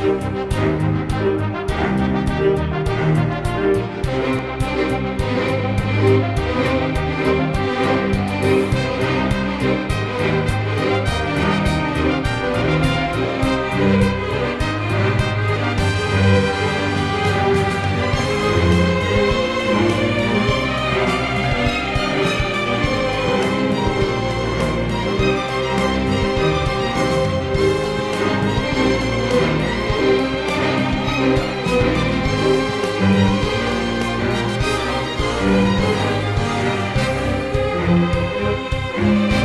Música Música